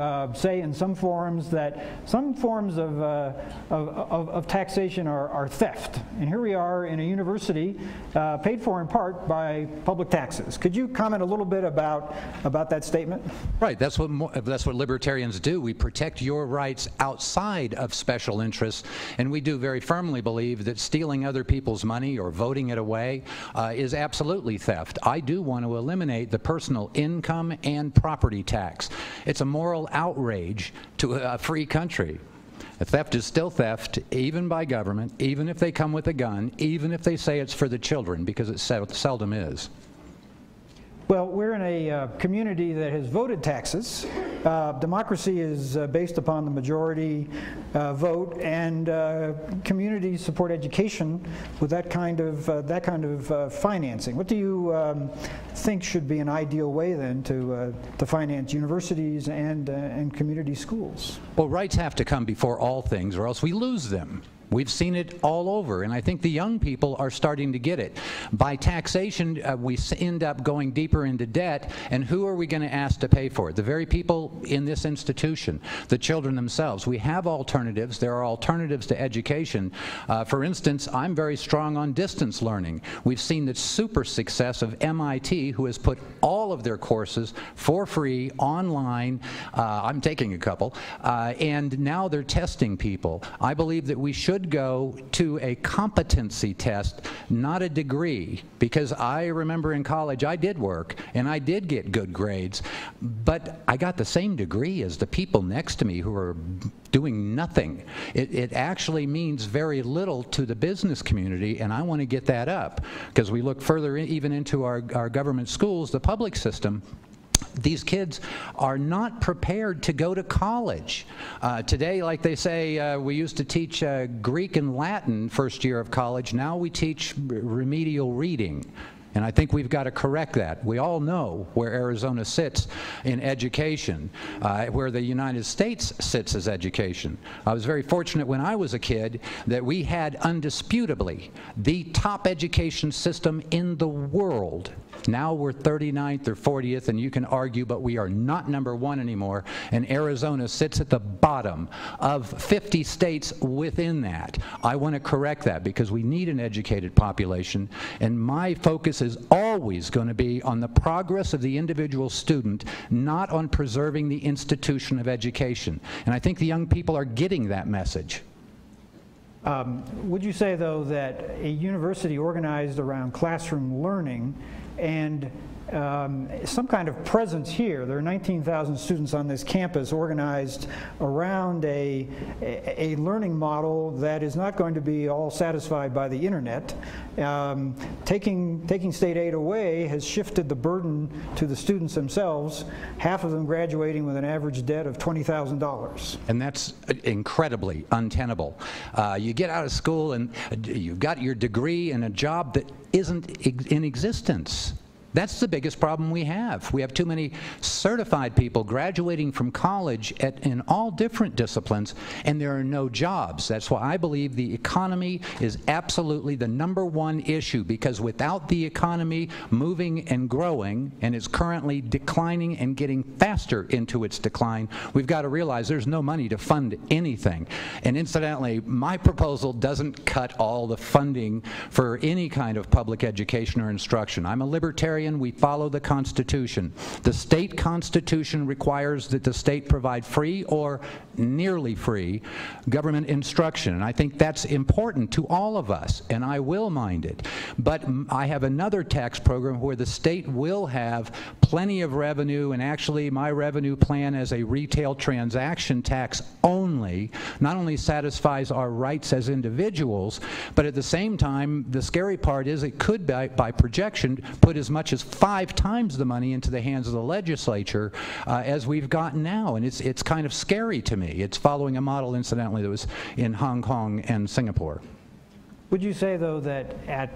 uh, say in some forums that some forms of, uh, of, of, of, taxation are, are, theft. And here we are in a university uh, paid for in part by public taxes. Could you comment a little bit about, about that statement? Right, that's what, that's what libertarians do. We protect your rights outside of special interests, and we do very firmly believe that stealing other people's money or voting it away uh, is absolutely theft. I do want to eliminate the personal income and property tax. It's a moral outrage to a free country. A theft is still theft, even by government, even if they come with a gun, even if they say it's for the children, because it seldom is. Well, we're in a uh, community that has voted taxes. Uh, democracy is uh, based upon the majority uh, vote, and uh, communities support education with that kind of uh, that kind of financing. What do you um, think should be an ideal way then to to finance universities and and community schools? Well, rights have to come before all things, or else we lose them. We've seen it all over, and I think the young people are starting to get it. By taxation, uh, we end up going deeper into debt, and who are we going to ask to pay for it? The very people in this institution, the children themselves. We have alternatives. There are alternatives to education. Uh, for instance, I'm very strong on distance learning. We've seen the super success of MIT, who has put all of their courses for free online. Uh, I'm taking a couple, uh, and now they're testing people. I believe that we should should go to a competency test, not a degree, because I remember in college I did work and I did get good grades, but I got the same degree as the people next to me who are doing nothing. It, it actually means very little to the business community, and I want to get that up because we look further in, even into our, our government schools, the public system these kids are not prepared to go to college. Uh, today, like they say, uh, we used to teach uh, Greek and Latin first year of college. Now we teach remedial reading. And I think we've got to correct that. We all know where Arizona sits in education, uh, where the United States sits as education. I was very fortunate when I was a kid that we had undisputably the top education system in the world now we're 39th or 40th, and you can argue, but we are not number one anymore. And Arizona sits at the bottom of 50 states within that. I want to correct that because we need an educated population. And my focus is always going to be on the progress of the individual student, not on preserving the institution of education. And I think the young people are getting that message. Um, would you say, though, that a university organized around classroom learning and um, some kind of presence here. There are 19,000 students on this campus organized around a, a, learning model that is not going to be all satisfied by the internet. Um, taking, taking state aid away has shifted the burden to the students themselves, half of them graduating with an average debt of $20,000. And that's incredibly untenable. Uh, you get out of school and you've got your degree and a job that isn't in existence. That's the biggest problem we have. We have too many certified people graduating from college at, in all different disciplines, and there are no jobs. That's why I believe the economy is absolutely the number one issue, because without the economy moving and growing, and is currently declining and getting faster into its decline, we've got to realize there's no money to fund anything. And incidentally, my proposal doesn't cut all the funding for any kind of public education or instruction. I'm a libertarian we follow the Constitution. The state constitution requires that the state provide free or nearly free government instruction. And I think that's important to all of us, and I will mind it. But I have another tax program where the state will have plenty of revenue, and actually my revenue plan as a retail transaction tax only not only satisfies our rights as individuals, but at the same time, the scary part is it could, by, by projection, put as much as five times the money into the hands of the legislature uh, as we've gotten now. And it's, it's kind of scary to me. It's following a model, incidentally, that was in Hong Kong and Singapore. Would you say, though, that at,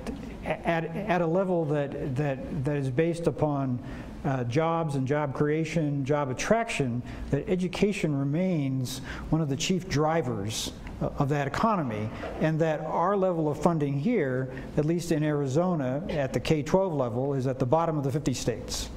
at, at a level that, that, that is based upon uh, jobs and job creation, job attraction, that education remains one of the chief drivers Uh, of that economy, and that our level of funding here, at least in Arizona, at the K-12 level, is at the bottom of the 50 states.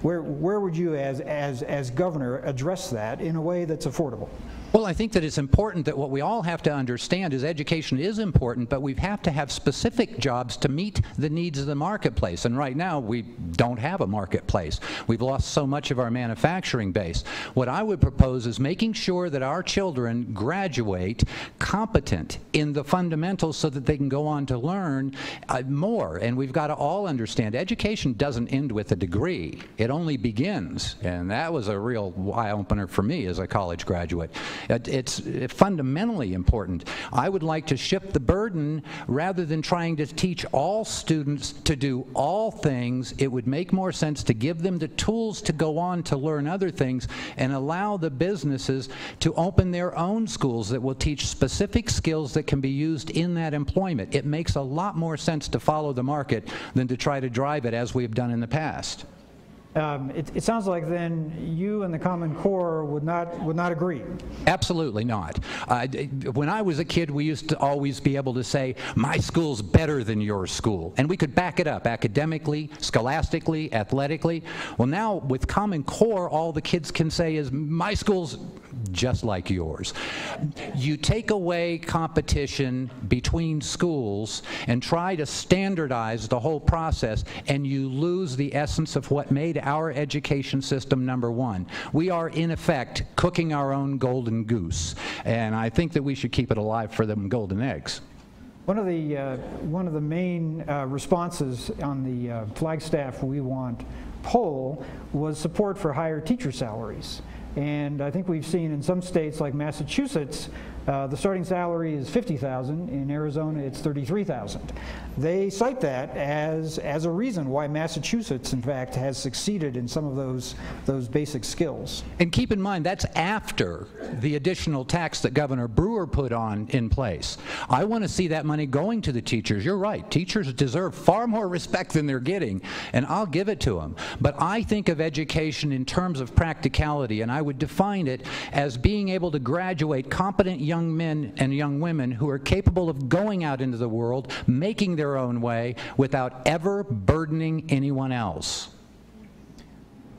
Where, where would you, as, as, as governor, address that in a way that's affordable? Well, I think that it's important that what we all have to understand is education is important, but we have to have specific jobs to meet the needs of the marketplace. And right now, we don't have a marketplace. We've lost so much of our manufacturing base. What I would propose is making sure that our children graduate competent in the fundamentals so that they can go on to learn uh, more. And we've got to all understand education doesn't end with a degree, it only begins. And that was a real eye opener for me as a college graduate. It- It's uh, fundamentally important. I would like to shift the burden rather than trying to teach all students to do all things. It would make more sense to give them the tools to go on to learn other things and allow the businesses to open their own schools that will teach specific skills that can be used in that employment. It makes a lot more sense to follow the market than to try to drive it as we've done in the past. Um, It, it sounds like then you and the Common Core would not, would not agree. Absolutely not. Uh, when I was a kid, we used to always be able to say, my school's better than your school. And we could back it up academically, scholastically, athletically. Well, now with Common Core, all the kids can say is, my school's just like yours. You take away competition between schools and try to standardize the whole process, and you lose the essence of what made our education system number one. We are, in effect, cooking our own golden goose, and I think that we should keep it alive for them golden eggs. One of the, uh, one of the main uh, responses on the uh, Flagstaff We Want poll was support for higher teacher salaries. And I think we've seen in some states like Massachusetts, uh, the starting salary is 50,000. In Arizona, it's 33,000. They cite that as, as a reason why Massachusetts, in fact, has succeeded in some of those, those basic skills. And keep in mind, that's after the additional tax that Governor Brewer put on in place. I want to see that money going to the teachers. You're right. Teachers deserve far more respect than they're getting, and I'll give it to them. But I think of education in terms of practicality, and I would define it as being able to graduate competent young men and young women who are capable of going out into the world, making their own way without ever burdening anyone else.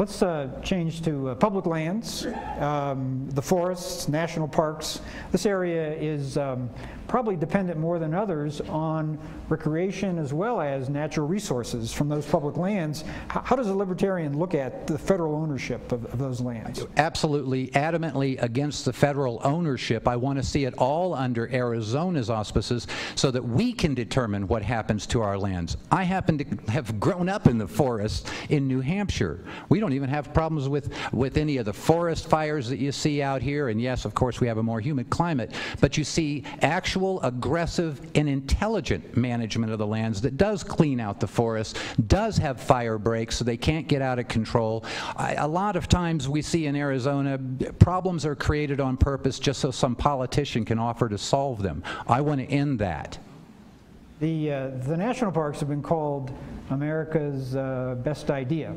Let's uh, change to uh, public lands, um, the forests, national parks. This area is um, probably dependent more than others on recreation as well as natural resources from those public lands. How does a libertarian look at the federal ownership of, of those lands? absolutely adamantly against the federal ownership. I want to see it all under Arizona's auspices so that we can determine what happens to our lands. I happen to have grown up in the forest in New Hampshire. We don't even have problems with, with any of the forest fires that you see out here. And yes, of course, we have a more humid climate. But you see actual aggressive and intelligent management of the lands that does clean out the forests, does have fire breaks so they can't get out of control. I, a lot of times we see in Arizona, problems are created on purpose just so some politician can offer to solve them. I want to end that. The, uh, the national parks have been called America's uh, best idea.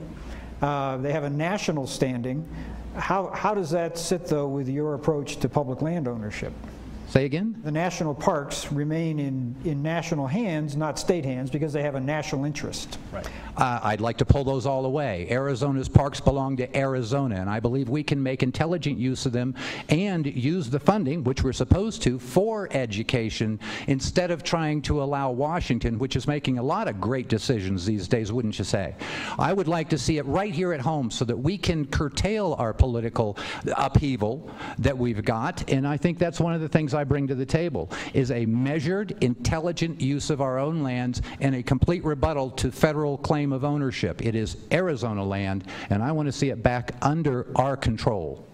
Uh, they have a national standing. How, how does that sit, though, with your approach to public land ownership? Say again? The national parks remain in, in national hands, not state hands, because they have a national interest. Uh, I'd like to pull those all away. Arizona's parks belong to Arizona, and I believe we can make intelligent use of them and use the funding, which we're supposed to, for education instead of trying to allow Washington, which is making a lot of great decisions these days, wouldn't you say? I would like to see it right here at home so that we can curtail our political upheaval that we've got, and I think that's one of the things I bring to the table, is a measured, intelligent use of our own lands and a complete rebuttal to federal claim of ownership. It is Arizona land, and I want to see it back under our control.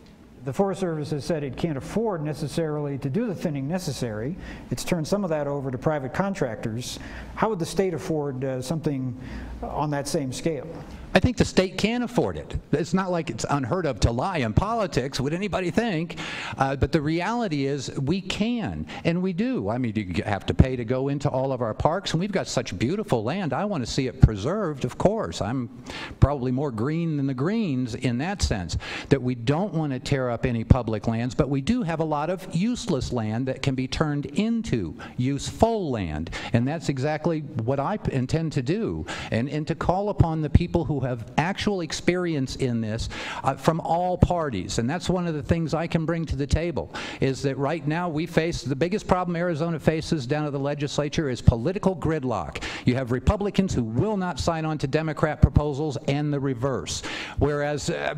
The Forest Service has said it can't afford necessarily to do the thinning necessary. It's turned some of that over to private contractors. How would the state afford uh, something on that same scale? I think the state can afford it. It's not like it's unheard of to lie in politics, would anybody think? Uh, but the reality is we can, and we do. I mean, you have to pay to go into all of our parks, and we've got such beautiful land. I want to see it preserved, of course. I'm probably more green than the greens in that sense, that we don't want to tear up any public lands, but we do have a lot of useless land that can be turned into useful land, and that's exactly what I intend to do, and, and to call upon the people who have actual experience in this uh, from all parties. And that's one of the things I can bring to the table, is that right now we face, the biggest problem Arizona faces down at the legislature is political gridlock. You have Republicans who will not sign on to Democrat proposals and the reverse. Whereas, uh,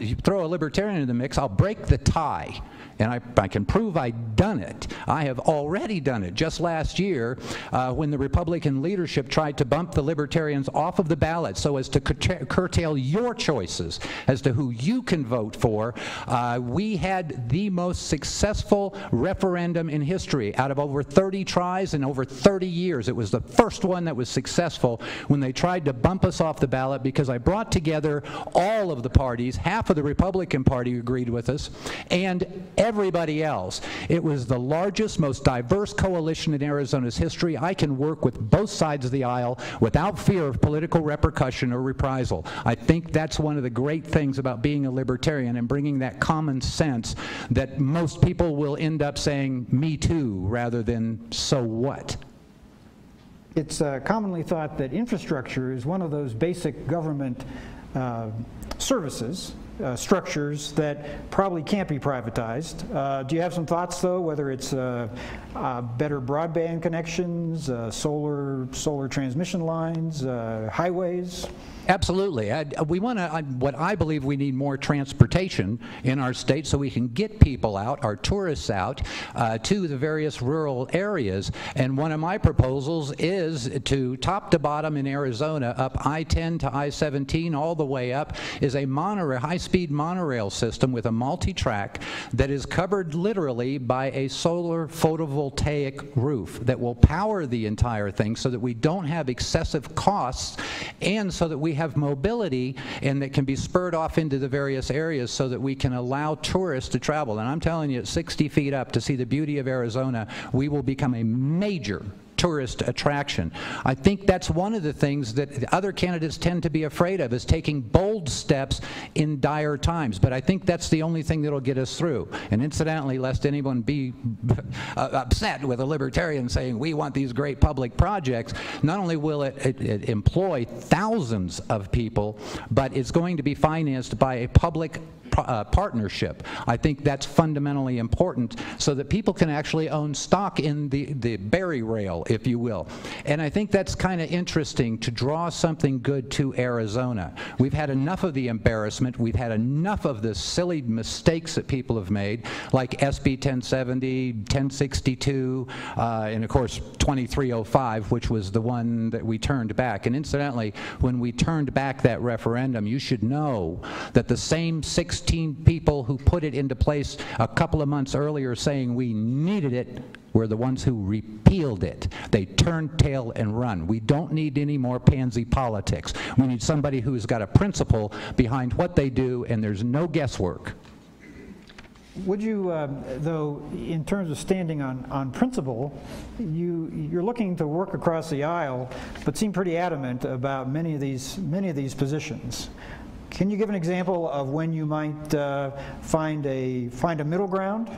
you throw a libertarian in the mix, I'll break the tie and I, I can prove I've done it. I have already done it. Just last year, uh, when the Republican leadership tried to bump the Libertarians off of the ballot so as to curta- curtail your choices as to who you can vote for, uh, we had the most successful referendum in history. Out of over 30 tries in over 30 years, it was the first one that was successful when they tried to bump us off the ballot because I brought together all of the parties. Half of the Republican Party agreed with us, and everybody else. It was the largest, most diverse coalition in Arizona's history. I can work with both sides of the aisle without fear of political repercussion or reprisal. I think that's one of the great things about being a libertarian and bringing that common sense that most people will end up saying, me too, rather than, so what? It's uh, commonly thought that infrastructure is one of those basic government uh, services, uh, structures that probably can't be privatized. Uh, do you have some thoughts, though, whether it's uh, uh, better broadband connections, uh, solar solar transmission lines, uh, highways? Absolutely. I, we want to, what I believe we need more transportation in our state so we can get people out, our tourists out, uh, to the various rural areas. And one of my proposals is to top to bottom in Arizona, up I-10 to I-17, all the way up, is a monorail, high-speed monorail system with a multi-track that is covered literally by a solar photovoltaic roof that will power the entire thing so that we don't have excessive costs and so that we have mobility and that can be spurred off into the various areas so that we can allow tourists to travel. And I'm telling you, at 60 feet up to see the beauty of Arizona, we will become a major tourist attraction. I think that's one of the things that other candidates tend to be afraid of is taking bold steps in dire times. But I think that's the only thing that'll get us through. And incidentally, lest anyone be uh, upset with a libertarian saying we want these great public projects, not only will it, it, it employ thousands of people, but it's going to be financed by a public uh, partnership. I think that's fundamentally important so that people can actually own stock in the, the Barry rail, if you will. And I think that's kind of interesting to draw something good to Arizona. We've had enough of the embarrassment. We've had enough of the silly mistakes that people have made, like SB 1070, 1062, uh, and of course 2305, which was the one that we turned back. And incidentally, when we turned back that referendum, you should know that the same 16 people who put it into place a couple of months earlier saying we needed it were the ones who repealed it. They turned tail and run. We don't need any more pansy politics. We need somebody who's got a principle behind what they do and there's no guesswork. Would you, uh, though, in terms of standing on, on principle, you, you're looking to work across the aisle, but seem pretty adamant about many of these, many of these positions. Can you give an example of when you might uh, find a find a middle ground?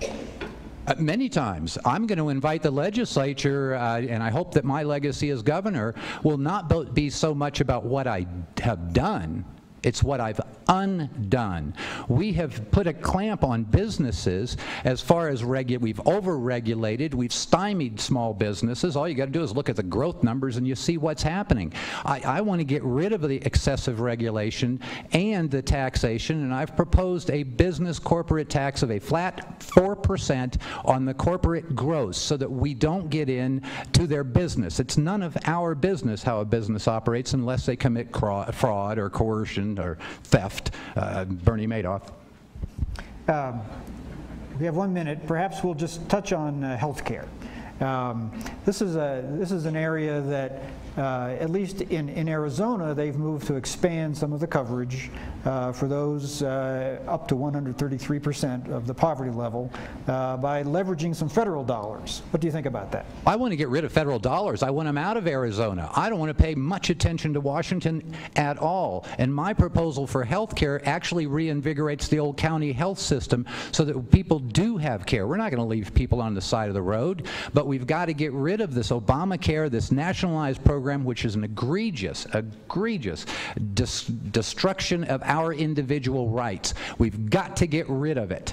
Uh, many times. I'm going to invite the legislature, uh, and I hope that my legacy as governor will not be so much about what I have done, it's what I've undone. We have put a clamp on businesses as far as regu- we've over-regulated, we've stymied small businesses. All you got to do is look at the growth numbers and you see what's happening. I, I want to get rid of the excessive regulation and the taxation, and I've proposed a business corporate tax of a flat 4% on the corporate gross so that we don't get in to their business. It's none of our business how a business operates unless they commit fraud or coercion or theft, uh, Bernie Madoff. Um, we have one minute. Perhaps we'll just touch on uh, health care. Um, this is a this is an area that, uh, at least in, in Arizona, they've moved to expand some of the coverage uh, for those uh, up to 133% of the poverty level uh, by leveraging some federal dollars. What do you think about that? I want to get rid of federal dollars. I want them out of Arizona. I don't want to pay much attention to Washington at all. And my proposal for health care actually reinvigorates the old county health system so that people do have care. We're not going to leave people on the side of the road, but we've got to get rid of this Obamacare, this nationalized program, which is an egregious, egregious destruction of our individual rights. We've got to get rid of it.